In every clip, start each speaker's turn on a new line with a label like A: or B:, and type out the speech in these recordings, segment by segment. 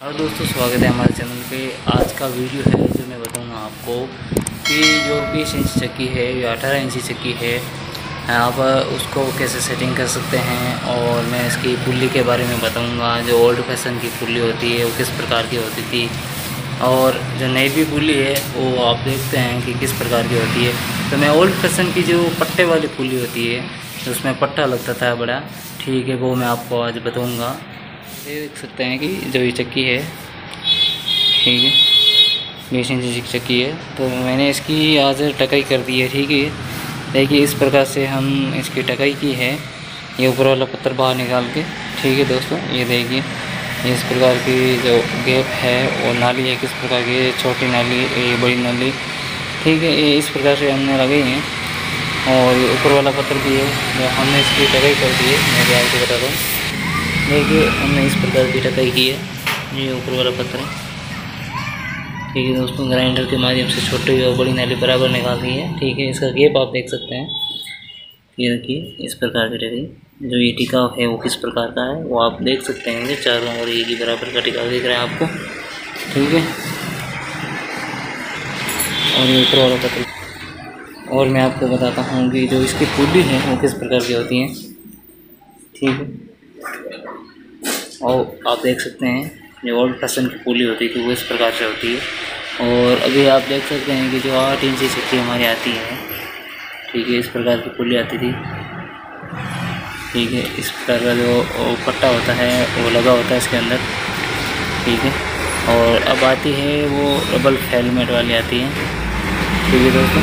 A: और दोस्तों, स्वागत है हमारे चैनल पे। आज का वीडियो है जो मैं बताऊँगा आपको कि जो 20 इंच चक्की है, या 18 इंची चक्की है, आप उसको कैसे सेटिंग कर सकते हैं और मैं इसकी पुल्ली के बारे में बताऊँगा। जो ओल्ड फ़ैशन की पुल्ली होती है, वो किस प्रकार की होती थी और जो नई भी पुल्ली है, वो आप देखते हैं कि किस प्रकार की होती है। तो मैं ओल्ड फ़ैशन की जो पट्टे वाली पुल्ली होती है, उसमें पट्टा लगता था बड़ा। ठीक है, वो मैं आपको आज बताऊँगा। देख सकते हैं कि जो ये चक्की है, ठीक है, बीस इंच की चक्की है। तो मैंने इसकी आज टकाई कर दी है, ठीक है। देखिए, इस प्रकार से हम इसकी टकाई की है। ये ऊपर वाला पत्थर बाहर निकाल के, ठीक है दोस्तों, ये देखिए, इस प्रकार की जो गैप है वो नाली है, किस प्रकार की छोटी नाली, ये बड़ी नाली, ठीक है, ये इस प्रकार से हमने लगाई हैं। और ये ऊपर वाला पत्थर भी है जो हमने इसकी टकाई कर दी है, मैं भी आपको बता दूँ। देखिए हमने इस प्रकार की टकाई की है। ये ऊपर वाला पत्थर है। ठीक है दोस्तों ग्राइंडर के माध्यम से छोटी और बड़ी नाली बराबर निकाल दी है। ठीक है, इसका गेप आप देख सकते हैं। ये देखिए, इस प्रकार की टकाई। जो ये टिकाव है वो किस प्रकार का है, वो आप देख सकते हैं चारों और एक ही बराबर का टिकाव देख रहे हैं आपको। ठीक है। और ये ऊपर वाला पत्थर। और मैं आपको बताता हूँ कि जो इसकी पुली है वो किस प्रकार की होती हैं। ठीक है। और आप देख सकते हैं जो ओल्ड फैसन की पुली होती थी वो इस प्रकार से होती है। और अभी आप देख सकते हैं कि जो आठ इंची चक्की हमारी आती है, ठीक है, इस प्रकार की पुली आती थी। ठीक है, इस प्रकार का जो पट्टा होता है, वो लगा होता है इसके अंदर। ठीक है, और अब आती है वो डबल हेलमेट वाली आती है। ठीक है दोस्तों,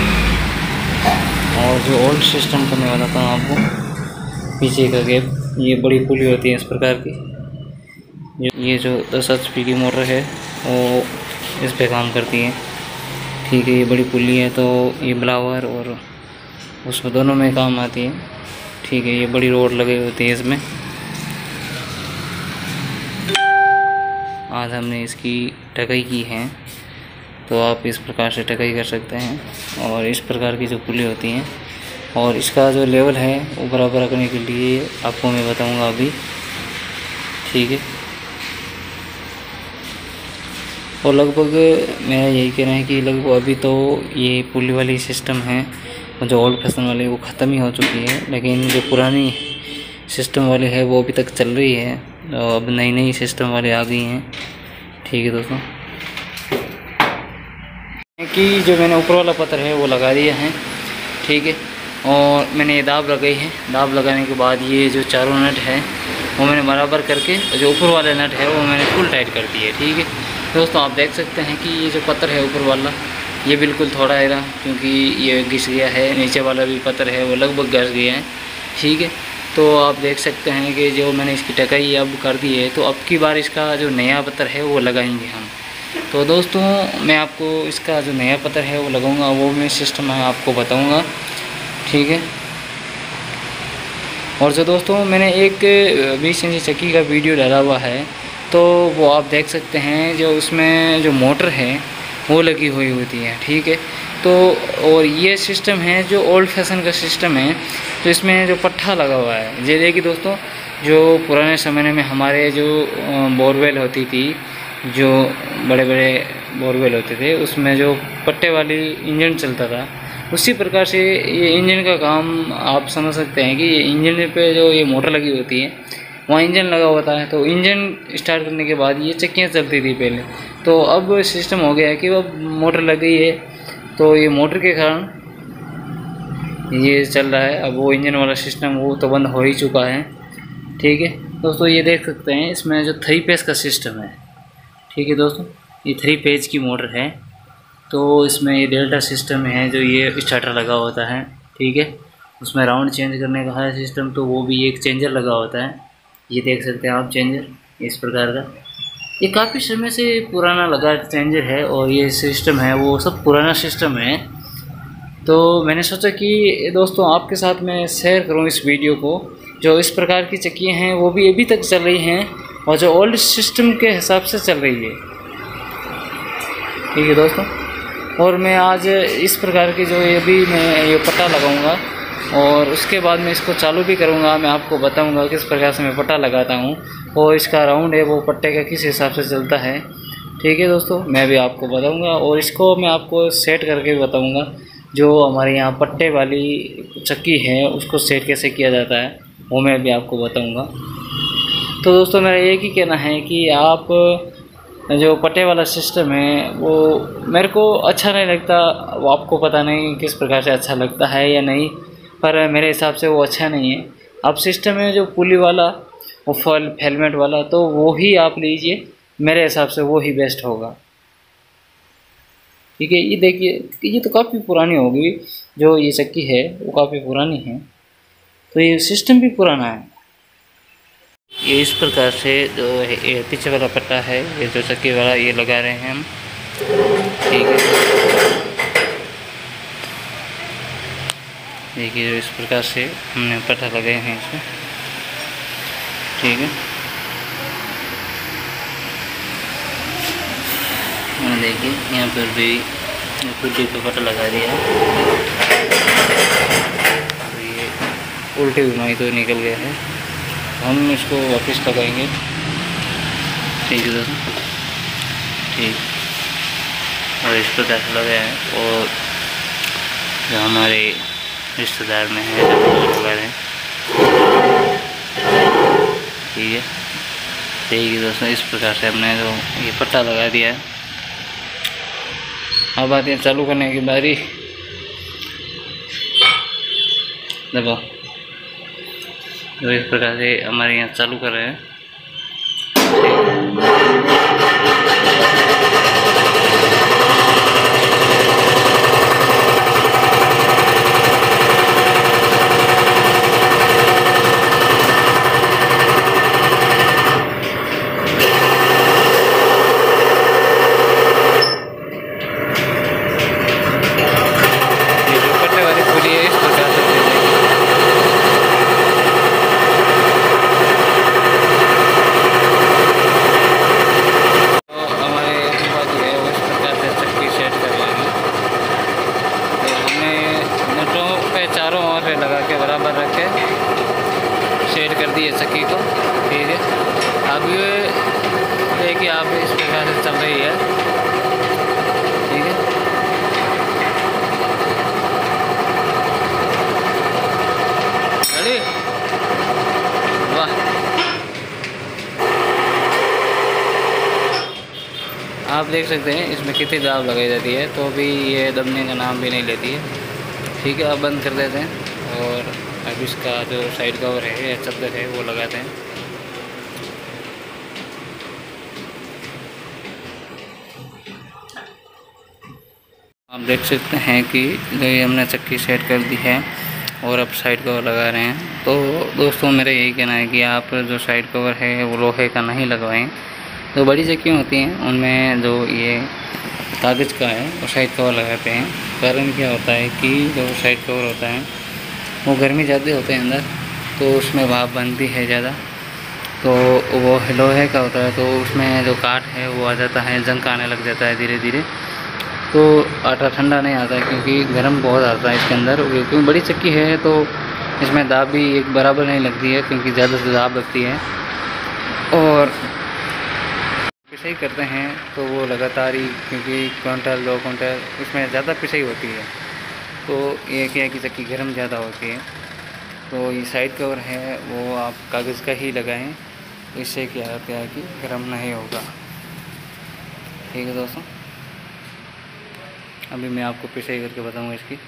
A: और जो ओल्ड सिस्टम का मैं बताता हूँ आपको, पीछे का गैप ये बड़ी पुली होती है इस प्रकार की। ये जो दस एच की मोटर है, वो इस पे काम करती है। ठीक है, ये बड़ी पुली है तो ये ब्लावर और उसमें दोनों में काम आती है। ठीक है, ये बड़ी रोड लगी होती है इसमें आज हमने इसकी टकई की है तो आप इस प्रकार से टकई कर सकते हैं और इस प्रकार की जो पुली होती हैं और इसका जो लेवल है, वो बराबर रखने के लिए आपको मैं बताऊँगा अभी। ठीक है। और लगभग मेरा यही कहना है कि लगभग अभी तो ये पुली वाली सिस्टम है जो ओल्ड फ़ैशन वाली वो ख़त्म ही हो चुकी है, लेकिन जो पुरानी सिस्टम वाली है, वो अभी तक चल रही है, और अब नई नई सिस्टम वाली आ गई हैं। ठीक है दोस्तों। कि जो मैंने ऊपर वाला पत्थर है, वो लगा दिया है। ठीक है, और मैंने ये दाब लगाई है। दाब लगाने के बाद ये जो चारों नट है, वो मैंने बराबर करके, जो ऊपर वाला नट है, वो मैंने फुल टाइट कर है ठीक है। दोस्तों, आप देख सकते हैं कि ये जो पत्थर है ऊपर वाला, ये बिल्कुल थोड़ा है क्योंकि ये घिस गया है, नीचे वाला भी पत्थर है, वो लगभग घस गया है, ठीक है? तो आप देख सकते हैं कि जो मैंने इसकी टकाई अब कर दी है तो अब की बार इसका जो नया पत्थर है, वो लगाएँगे हम। तो दोस्तों, मैं आपको इसका जो नया पत्थर है, वो लगाऊँगा, वो मैं सिस्टम है आपको बताऊँगा, ठीक है? और जो दोस्तों, मैंने एक बीस इंची चक्की का वीडियो डाला हुआ है तो वो आप देख सकते हैं जो उसमें जो मोटर है, वो लगी हुई होती है, ठीक है? तो और ये सिस्टम है जो ओल्ड फ़ैशन का सिस्टम है तो इसमें जो पट्ठा लगा हुआ है। ये देखिए दोस्तों, जो पुराने समय में हमारे जो बोरवेल होती थी, जो बड़े बड़े बोरवेल होते थे, उसमें जो पट्टे वाली इंजन चलता था, उसी प्रकार से ये इंजन का काम आप समझ सकते हैं कि ये इंजन पे जो ये मोटर लगी होती है वहाँ इंजन लगा होता है तो इंजन स्टार्ट करने के बाद ये चक्कियाँ चलती थी पहले। तो अब सिस्टम हो गया है कि अब मोटर लग गई है। तो ये मोटर के कारण ये चल रहा है। अब वो इंजन वाला सिस्टम वो तो बंद हो ही चुका है। ठीक है? दोस्तों, ये देख सकते हैं, इसमें जो थ्री पेज का सिस्टम है। ठीक है दोस्तों? ये थ्री पेज की मोटर है। तो इसमें ये डेल्टा सिस्टम है जो ये स्टार्टर लगा होता है। ठीक है? उसमें राउंड चेंज करने का है सिस्टम तो वो भी एक चेंजर लगा होता है। ये देख सकते हैं आप चेंजर, इस प्रकार का। ये काफ़ी समय से पुराना लगा चेंजर है और ये सिस्टम है, वो सब पुराना सिस्टम है। तो मैंने सोचा कि दोस्तों, आपके साथ मैं शेयर करूँ इस वीडियो को। जो इस प्रकार की चक्कियाँ हैं, वो भी अभी तक चल रही हैं और जो ओल्ड सिस्टम के हिसाब से चल रही है। ठीक है दोस्तों। और मैं आज इस प्रकार की जो ये भी मैं ये पता लगाऊँगा और उसके बाद मैं इसको चालू भी करूँगा, मैं आपको बताऊँगा किस प्रकार से मैं पट्टा लगाता हूँ और इसका राउंड है, वो पट्टे का किस हिसाब से चलता है। ठीक है दोस्तों, मैं भी आपको बताऊँगा और इसको मैं आपको सेट करके भी बताऊँगा जो हमारे यहाँ पट्टे वाली चक्की है, उसको सेट कैसे किया जाता है, वो मैं भी आपको बताऊँगा। तो दोस्तों, मेरा एक ही कहना है कि आप जो पट्टे वाला सिस्टम है, वो मेरे को अच्छा नहीं लगता वो आपको पता नहीं किस प्रकार से अच्छा लगता है या नहीं। पर मेरे हिसाब से वो अच्छा नहीं है। अब सिस्टम है जो पुली वाला, वो फल हेलमेट वाला तो वो ही आप लीजिए, मेरे हिसाब से वो ही बेस्ट होगा। ठीक है, ये देखिए, ये तो काफ़ी पुरानी होगी, जो ये चक्की है, वो काफ़ी पुरानी है। तो ये सिस्टम भी पुराना है। ये इस प्रकार से जो पीछे वाला पट्टा है, ये जो चक्की वाला, ये लगा रहे हैं हम। ठीक है। देखिए, इस प्रकार से हमने पट्टा लगाए हैं इसमें। ठीक है। देखिए, यहाँ पर भी कुर्सी पे पट्टा लगा दिया। तो ये उल्टी घुमाई तो निकल गया है। हम इसको वापस लगाएँगे। ठीक है, दोस्तों। ठीक। और इस प्रकार से लगाया है। और जो हमारे रिश्तेदार में है हैं। ठीक है। ठीक है दोस्तों, इस प्रकार से हमने जो ये पट्टा लगा दिया। है अब आते हैं चालू करने की बारी। दबाओ जो इस प्रकार से हमारे यहाँ चालू कर रहे हैं। दी दिए चक्की को। ठीक है? अब ये देखिए आप इस प्रकार से चल रही है। ठीक है? रेडी वाह। आप देख सकते हैं, इसमें कितनी दाब लगाई जाती है तो भी ये दबने का नाम भी नहीं लेती है। ठीक है आप बंद कर देते हैं। और अब इसका जो साइड कवर है, या चद्दर है, वो लगाते हैं। आप देख सकते हैं कि ये हमने चक्की सेट कर दी है, और अब साइड कवर लगा रहे हैं। तो दोस्तों, मेरा यही कहना है कि आप जो साइड कवर है, वो लोहे का नहीं लगवाएँ। जो बड़ी चक्की होती हैं, उनमें जो ये कागज़ का है वो साइड कवर लगाते हैं। कारण क्या होता है कि जो साइड कवर होता है, वो गर्मी ज़्यादा होते हैं अंदर तो उसमें भाप बनती है ज़्यादा। तो वो लोहे का होता है तो उसमें जो काट है, वो आ जाता है, जंक आने लग जाता है धीरे धीरे तो आटा ठंडा नहीं आता क्योंकि गर्म बहुत आता है इसके अंदर, क्योंकि बड़ी चक्की है तो इसमें दाब भी एक बराबर नहीं लगती है, क्योंकि ज़्यादा से दाब लगती है। और पिसाई करते हैं तो वो लगातार ही, क्योंकि क्विंटल, दो क्विंटल, उसमें ज़्यादा पिसाई होती है। तो ये क्या है कि चक्की गर्म ज़्यादा होती है तो ये साइड कवर है, वो आप कागज़ का ही लगाएँ, इससे क्या होता है कि गर्म नहीं होगा। ठीक है दोस्तों? अभी मैं आपको पिसाई करके बताऊँगा इसकी।